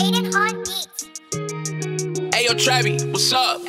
Aiden Hunt Beats. Hey yo, Travi, what's up?